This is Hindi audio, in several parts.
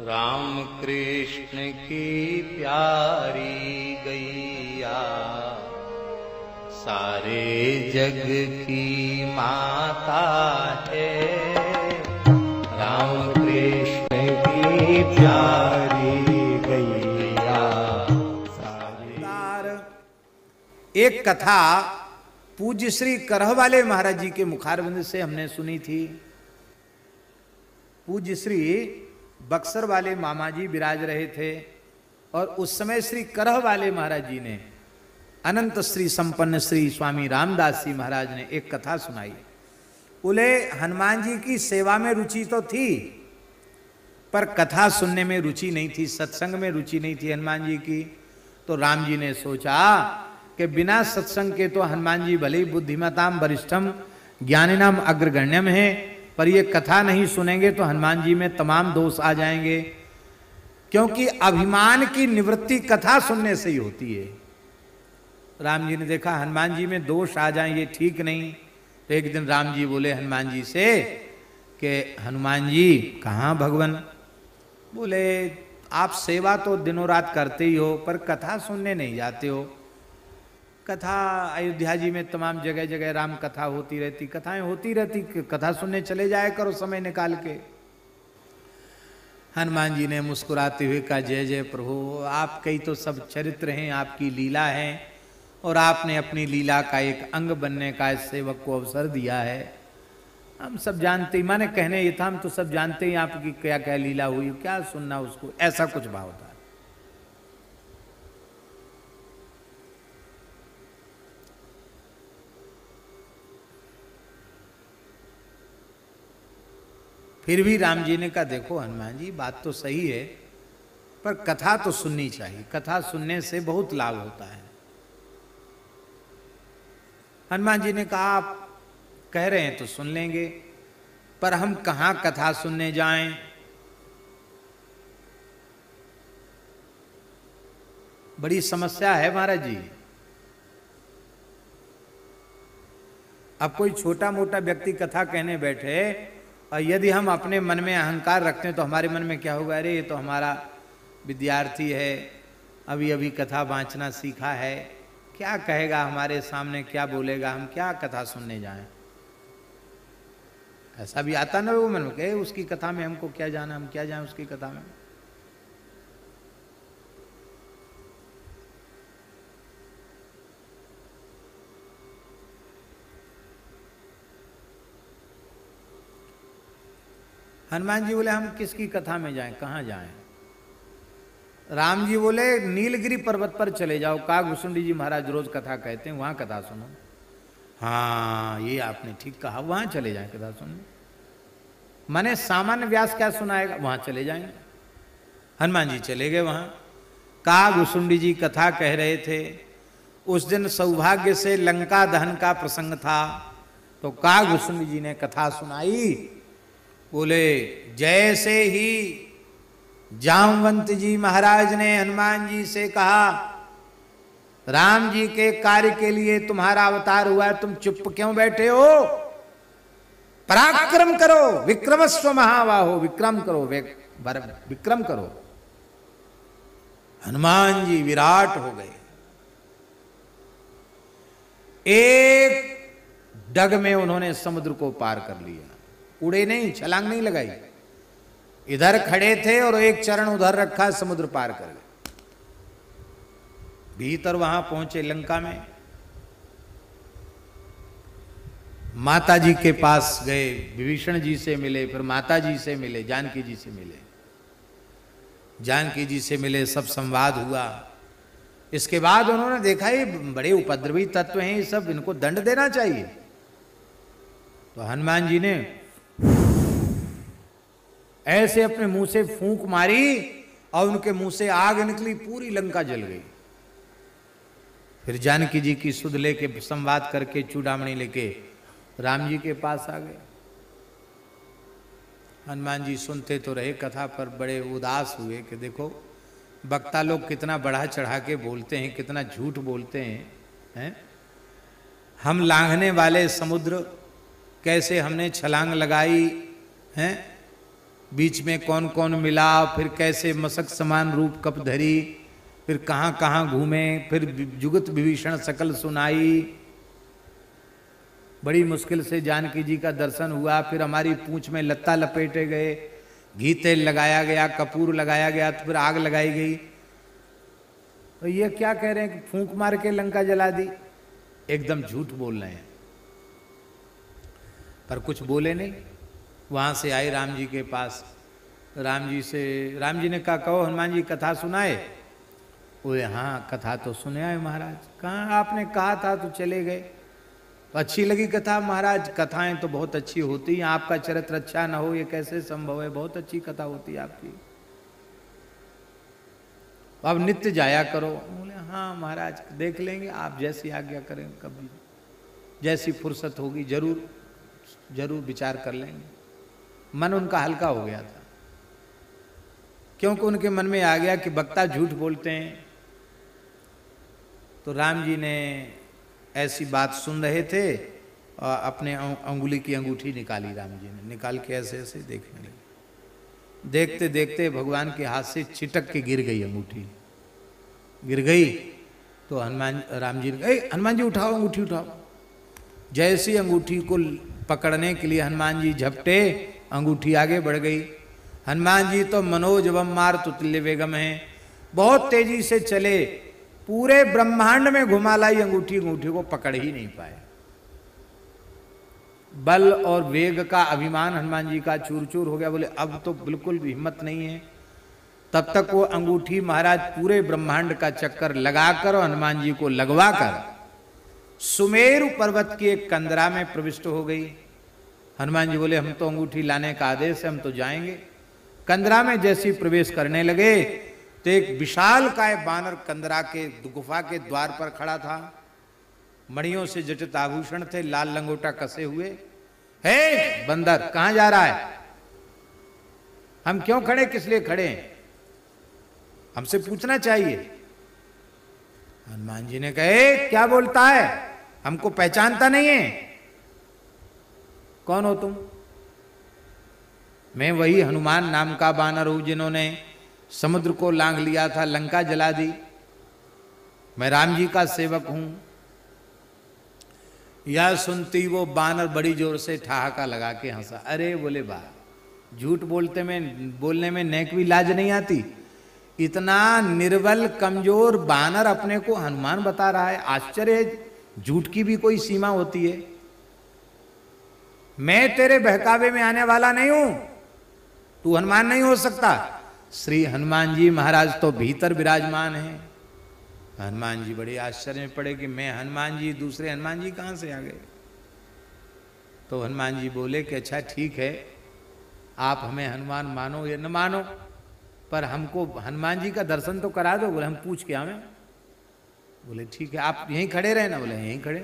राम कृष्ण की प्यारी गैया, सारे जग की माता है। राम कृष्ण की प्यारी गैया, सारे एक कथा पूज्य श्री करह वाले महाराज जी के मुखारबंद से हमने सुनी थी। पूज्य श्री बक्सर वाले मामा जी विराज रहे थे और उस समय श्री करह वाले महाराज जी ने अनंत श्री संपन्न श्री स्वामी रामदास जी महाराज ने एक कथा सुनाई। बोले, हनुमान जी की सेवा में रुचि तो थी, पर कथा सुनने में रुचि नहीं थी, सत्संग में रुचि नहीं थी हनुमान जी की। तो राम जी ने सोचा कि बिना सत्संग के तो हनुमान जी भले ही बुद्धिमताम वरिष्ठम ज्ञानिनाम, अग्रगण्यम है पर ये कथा नहीं सुनेंगे तो हनुमान जी में तमाम दोष आ जाएँगे। क्योंकि अभिमान की निवृत्ति कथा सुनने से ही होती है। राम जी ने देखा, हनुमान जी में दोष आ जाए, ये ठीक नहीं। तो एक दिन राम जी बोले, हनुमान जी से कि, हनुमान जी, कहाँ भगवान? बोले, आप सेवा तो दिनों रात करते ही हो, पर कथा सुनने नहीं जाते हो। कथा, अयोध्या जी में तमाम जगह जगह राम कथा होती रहती, कथाएँ होती रहती कथा सुनने चले जाया करो समय निकाल के। हनुमान जी ने मुस्कुराते हुए कहा, जय जय प्रभु, आप कई तो सब चरित्र हैं, आपकी लीला है, और आपने अपनी लीला का एक अंग बनने का इस सेवक को अवसर दिया है। हम सब जानते माने कहने ये था, हम तो सब जानते ही आपकी क्या क्या लीला हुई, क्या सुनना उसको, ऐसा कुछ भाव था। फिर भी राम जी ने कहा, देखो हनुमान जी, बात तो सही है, पर कथा तो सुननी चाहिए। कथा सुनने से बहुत लाभ होता है। हनुमान जी ने कहा, आप कह रहे हैं तो सुन लेंगे, पर हम कहाँ कथा सुनने जाएँ? बड़ी समस्या है महाराज जी। अब कोई छोटा मोटा व्यक्ति कथा कहने बैठे और यदि हम अपने मन में अहंकार रखते हैं तो हमारे मन में क्या होगा? अरे, ये तो हमारा विद्यार्थी है अभी अभी कथा बाँचना सीखा है। क्या कहेगा हमारे सामने? क्या बोलेगा? हम क्या कथा सुनने जाएँ? ऐसा भी आता ना वो मन में उसकी कथा में हमको क्या जाना, हम क्या जाएँ उसकी कथा में? हनुमान जी बोले, हम किसकी कथा में जाएँ? कहाँ जाएँ? राम जी बोले, नीलगिरी पर्वत पर चले जाओ। कागभूषुंडी जी महाराज रोज कथा कहते हैं। वहाँ कथा सुनो। हाँ ये आपने ठीक कहा। वहाँ चले जाएँ, कथा सुनने मैंने सामान्य व्यास क्या सुनाएगा? वहाँ चले जाएँगे हनुमान जी चले गए वहाँ। कागभूषुंडी जी कथा कह रहे थे। उस दिन सौभाग्य से लंका दहन का प्रसंग था। तो कागभूषुंडी जी ने कथा सुनाई। बोले, जैसे ही जामवंत जी महाराज ने हनुमान जी से कहा, राम जी के कार्य के लिए तुम्हारा अवतार हुआ है, तुम चुप क्यों बैठे हो? पराक्रम करो, विक्रमस्व महावाहो विक्रम करो विक्रम करो। हनुमान जी विराट हो गए। एक डग में उन्होंने समुद्र को पार कर लिया। उड़े नहीं, छलांग नहीं लगाई। इधर खड़े थे और एक चरण उधर रखा, समुद्र पार कर गए। भीतर वहाँ पहुँचे लंका में। माता जी के पास गए, विभीषण जी से मिले, फिर माता जी से मिले, जानकी जी से मिले। जानकी जी से मिले, सब संवाद हुआ। इसके बाद उन्होंने देखा, ये बड़े उपद्रवी तत्व हैं, ये सब, इनको दंड देना चाहिए। तो हनुमान जी ने ऐसे अपने मुँह से फूंक मारी और उनके मुँह से आग निकली, पूरी लंका जल गई। फिर जानकी जी की सुध लेके, संवाद करके, चूड़ामणि लेके, राम जी के पास आ गए। हनुमान जी सुनते तो रहे कथा पर, बड़े उदास हुए कि देखो, वक्ता लोग कितना बढ़ा चढ़ा के बोलते हैं, कितना झूठ बोलते हैं हैं? हम लांघने वाले समुद्र, कैसे हमने छलांग लगाई, हैं? बीच में कौन कौन मिला, फिर कैसे मसक समान रूप कप धरी, फिर कहाँ कहाँ घूमे, फिर जुगत विभीषण सकल सुनाई। बड़ी मुश्किल से जानकी जी का दर्शन हुआ, फिर हमारी पूंछ में लत्ता लपेटे गए घी तेल लगाया गया, कपूर लगाया गया तो फिर आग लगाई गई। तो ये क्या कह रहे हैं कि फूंक मार के लंका जला दी? एकदम झूठ बोल रहे हैं। पर कुछ बोले नहीं। वहाँ से आए राम जी के पास। राम जी से, राम जी ने कहा, कहो, हनुमान जी, कथा सुनाए? बोले हाँ कथा तो सुने आए महाराज। कहाँ आपने कहा था तो चले गए। तो अच्छी लगी कथा महाराज। कथाएँ तो बहुत अच्छी होती हैं। आपका चरित्र अच्छा ना हो, ये कैसे संभव है? बहुत अच्छी कथा होती है आपकी। अब नित्य जाया करो। बोले हाँ महाराज, देख लेंगे। आप जैसी आज्ञा करें, कभी जैसी फुर्सत होगी, ज़रूर ज़रूर विचार कर लेंगे। मन उनका हल्का हो गया था। क्योंकि उनके मन में आ गया कि वक्ता झूठ बोलते हैं। तो राम जी ने ऐसी बात सुन रहे थे और अपने अंगुली की अंगूठी निकाली राम जी ने। निकाल के ऐसे ऐसे देखने लगे। देखते देखते भगवान के हाथ से छिटक के गिर गई अंगूठी। गिर गई तो हनुमान, राम जी ने हनुमान जी, उठाओ, अंगूठी उठाओ। जैसी अंगूठी को पकड़ने के लिए हनुमान जी झपटे अंगूठी आगे बढ़ गई। हनुमान जी तो मनोज वम मार तुतल्य वेगम है। बहुत तेज़ी से चले। पूरे ब्रह्मांड में घुमा लाई अंगूठी अंगूठी को पकड़ ही नहीं पाए। बल और वेग का अभिमान हनुमान जी का चूर चूर हो गया। बोले, अब तो बिल्कुल भी हिम्मत नहीं है। तब तक वो अंगूठी महाराज पूरे ब्रह्मांड का चक्कर लगाकर और हनुमान जी को लगवाकर सुमेरु पर्वत की एक कंदरा में प्रविष्ट हो गई। हनुमान जी बोले, हम तो अंगूठी लाने का आदेश है, हम तो जाएँगे। कंदरा में जैसी प्रवेश करने लगे तो एक विशाल काय बानर कंदरा के गुफा के द्वार पर खड़ा था। मणियों से जटित आभूषण थे, लाल लंगोटा कसे हुए। हे, बंदर, कहाँ जा रहा है? हम क्यों खड़े, किस लिए खड़े हैं? हमसे पूछना चाहिए। हनुमान जी ने कहे, क्या बोलता है? हमको पहचानता नहीं है। कौन हो तुम? मैं वही हनुमान नाम का बानर हूँ जिन्होंने समुद्र को लांग लिया था, लंका जला दी। मैं राम जी का सेवक हूँ। यह सुनती वो बानर बड़ी ज़ोर से ठहाका लगा के हंसा। अरे बोले बा, झूठ बोलते में, बोलने में नेक भी लाज नहीं आती? इतना निर्बल, कमज़ोर बानर अपने को हनुमान बता रहा है। आश्चर्य झूठ की भी कोई सीमा होती है। मैं तेरे बहकावे में आने वाला नहीं हूँ। तू हनुमान नहीं हो सकता। श्री हनुमान जी महाराज तो भीतर विराजमान है। हनुमान जी बड़े आश्चर्य में पड़े कि मैं हनुमान जी, दूसरे हनुमान जी कहाँ से आ गए? तो हनुमान जी बोले कि अच्छा ठीक है, आप हमें हनुमान मानो या न मानो, पर हमको हनुमान जी का दर्शन तो करा दो, बोले, हम पूछ के आवे। बोले, ठीक है, आप यहीं खड़े रहे ना बोले, यहीं खड़े।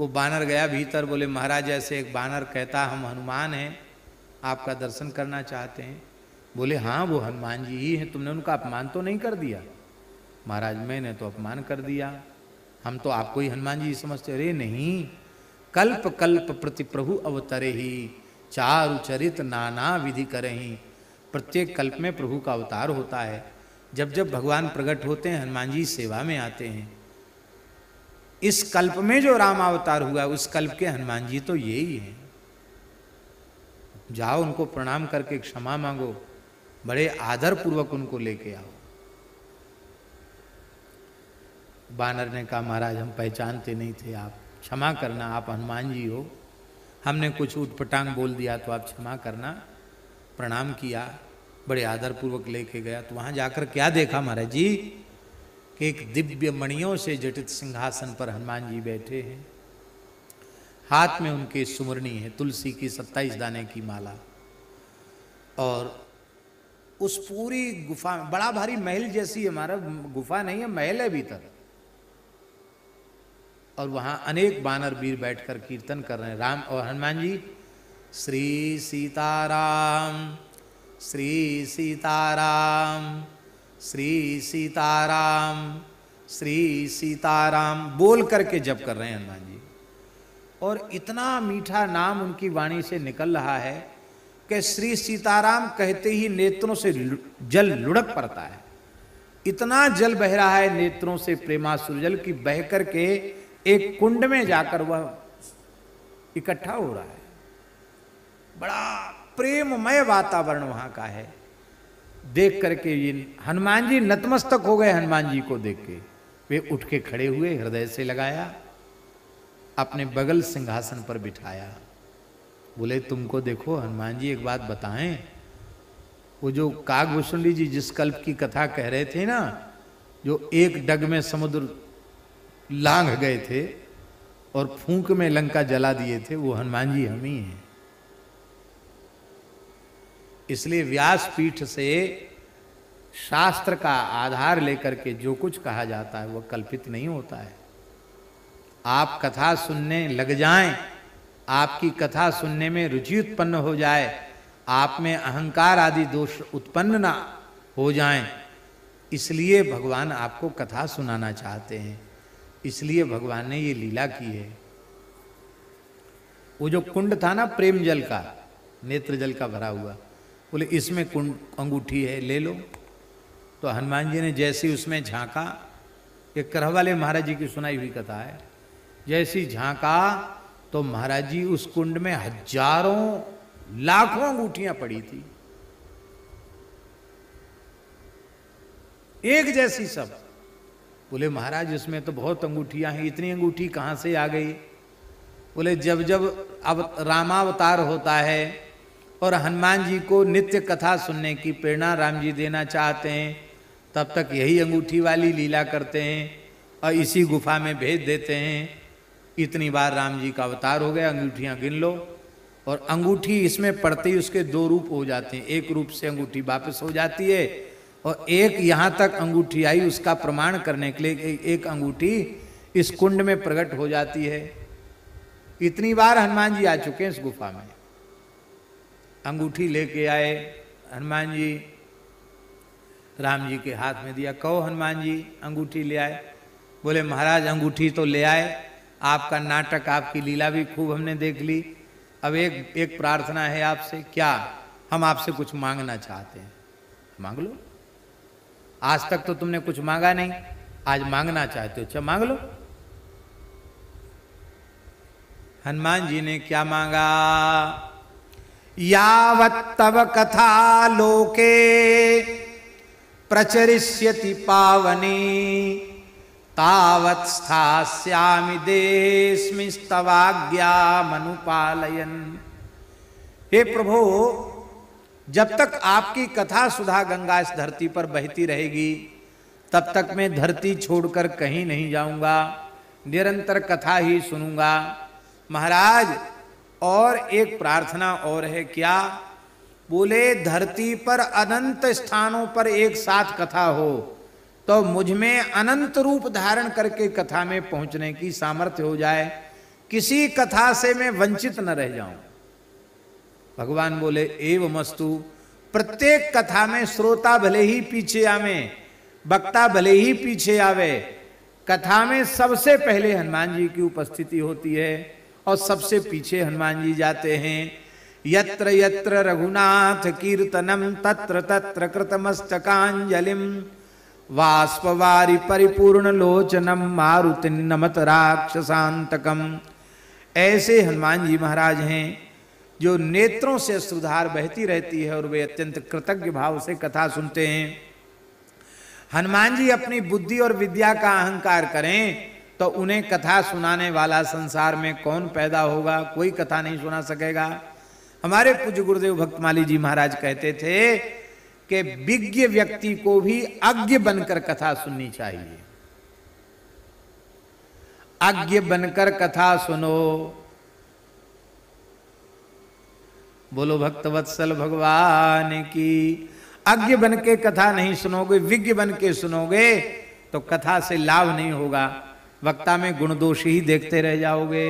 वो बानर गया भीतर, बोले, महाराज, ऐसे एक बानर कहता, हम हनुमान हैं, आपका दर्शन करना चाहते हैं। बोले हाँ वो हनुमान जी ही हैं, तुमने उनका अपमान तो नहीं कर दिया? महाराज, मैंने तो अपमान कर दिया। हम तो आपको ही हनुमान जी समझते अरे नहीं, कल्प कल्प प्रति प्रभु अवतरे ही, चारु चरित नाना विधि करे ही। प्रत्येक कल्प में प्रभु का अवतार होता है। जब जब भगवान प्रकट होते हैं, हनुमान जी सेवा में आते हैं। इस कल्प में जो राम अवतार हुआ, उस कल्प के हनुमान जी तो यही हैं जाओ उनको प्रणाम करके क्षमा मांगो, बड़े आदर पूर्वक उनको लेके आओ। बानर ने कहा, महाराज, हम पहचानते नहीं थे आप। क्षमा करना, आप हनुमान जी हो। हमने कुछ उठपटांग बोल दिया तो आप क्षमा करना। प्रणाम किया, बड़े आदर पूर्वक लेके गया तो वहाँ जाकर क्या देखा, महाराज जी? एक दिव्य मणियों से जटित सिंहासन पर हनुमान जी बैठे हैं। हाथ में उनके सुमरणी है, तुलसी की सत्ताईस दाने की माला। और उस पूरी गुफा में, बड़ा भारी महल जैसी हमारा, गुफा नहीं है, महल है भीतर। और वहाँ अनेक बानर वीर बैठकर कीर्तन कर रहे हैं। राम, और हनुमान जी, श्री सीताराम श्री सीताराम। श्री सीताराम श्री सीताराम, बोल करके जप कर रहे हैं हनुमान जी। और इतना मीठा नाम उनकी वाणी से निकल रहा है कि श्री सीताराम कहते ही नेत्रों से जल लुढ़क पड़ता है। इतना जल बह रहा है नेत्रों से प्रेमासुर जल की बह करके एक कुंड में जाकर वह इकट्ठा हो रहा है। बड़ा प्रेममय वातावरण वहाँ का है। देख करके ये हनुमान जी नतमस्तक हो गए हनुमान जी को देख के। वे उठ के खड़े हुए, हृदय से लगाया, अपने बगल सिंहासन पर बिठाया। बोले, तुमको देखो, हनुमान जी एक बात बताएँ। वो जो कागभूषणी जी जिस कल्प की कथा कह रहे थे ना, जो एक डग में समुद्र लांघ गए थे और फूंक में लंका जला दिए थे, वो हनुमान जी हम ही हैं। इसलिए व्यास पीठ से शास्त्र का आधार लेकर के जो कुछ कहा जाता है वह कल्पित नहीं होता है। आप कथा सुनने लग जाएँ, आपकी कथा सुनने में रुचि उत्पन्न हो जाए आप में अहंकार आदि दोष उत्पन्न ना हो जाएँ, इसलिए भगवान आपको कथा सुनाना चाहते हैं। इसलिए भगवान ने ये लीला की है। वो जो कुंड था ना प्रेम जल का नेत्र जल का भरा हुआ बोले, इसमें कुंड अंगूठी है, ले लो। तो हनुमान जी ने जैसे उसमें झांका, ये करह वाले महाराज जी की सुनाई हुई कथा है, जैसी झांका तो महाराज जी उस कुंड में हज़ारों, लाखों अंगूठियाँ पड़ी थी। एक जैसी सब। बोले, महाराज, इसमें तो बहुत अंगूठियाँ हैं, इतनी अंगूठी कहाँ से आ गई? बोले, जब जब अब रामावतार होता है और हनुमान जी को नित्य कथा सुनने की प्रेरणा राम जी देना चाहते हैं, तब तक यही अंगूठी वाली लीला करते हैं और इसी गुफा में भेज देते हैं। इतनी बार राम जी का अवतार हो गया, अंगूठियाँ गिन लो और अंगूठी इसमें पड़ते ही उसके दो रूप हो जाते हैं। एक रूप से अंगूठी वापस हो जाती है और एक यहाँ तक अंगूठी आई उसका प्रमाण करने के लिए एक अंगूठी इस कुंड में प्रकट हो जाती है। इतनी बार हनुमान जी आ चुके हैं इस गुफा में। अंगूठी लेके आए हनुमान जी। राम जी के हाथ में दिया, कहो हनुमान जी, अंगूठी ले आए। बोले, महाराज, अंगूठी तो ले आए। आपका नाटक, आपकी लीला भी खूब हमने देख ली। अब एक एक प्रार्थना है आपसे, क्या हम आपसे कुछ मांगना चाहते हैं? मांग लो। आज तक तो तुमने कुछ मांगा नहीं। आज मांगना चाहते हो। अच्छा मांग लो। हनुमान जी ने क्या मांगा? यावत्तव कथा लोके प्रचरिष्यति पावनी। तावत् स्थास्यामि देशमिस्तवाज्ञा मनुपालयन हे प्रभु, जब तक आपकी कथा सुधा गंगा इस धरती पर बहती रहेगी, तब तक मैं धरती छोड़कर कहीं नहीं जाऊँगा। निरंतर कथा ही सुनूँगा। महाराज और एक प्रार्थना और है, क्या बोले, धरती पर अनंत स्थानों पर एक साथ कथा हो तो मुझमें अनंत रूप धारण करके कथा में पहुँचने की सामर्थ्य हो जाए। किसी कथा से मैं वंचित न रह जाऊँ। भगवान बोले, एव मस्तु, प्रत्येक कथा में श्रोता भले ही पीछे आवे, वक्ता भले ही पीछे आवे, कथा में सबसे पहले हनुमान जी की उपस्थिति होती है। और सबसे पीछे हनुमान जी जाते हैं। यत्र यत्र रघुनाथ कीर्तनम तत्र तत्र कृतमस्तकांजलिम। वाष्पवारी परिपूर्ण लोचनम मारुति नमत राक्षसांतकम। ऐसे हनुमान जी महाराज हैं, जो नेत्रों से सुधार बहती रहती है और वे अत्यंत कृतज्ञ भाव से कथा सुनते हैं। हनुमान जी अपनी बुद्धि और विद्या का अहंकार करें तो उन्हें कथा सुनाने वाला संसार में कौन पैदा होगा? कोई कथा नहीं सुना सकेगा। हमारे पूज्य गुरुदेव भक्तमाली जी महाराज कहते थे कि विज्ञ व्यक्ति को भी अज्ञ बनकर कथा सुननी चाहिए। अज्ञ बनकर कथा सुनो। बोलो भक्तवत्सल भगवान की, अज्ञ बन के कथा नहीं सुनोगे, विज्ञ बन के सुनोगे तो कथा से लाभ नहीं होगा। वक्ता में गुण दोष ही देखते रह जाओगे।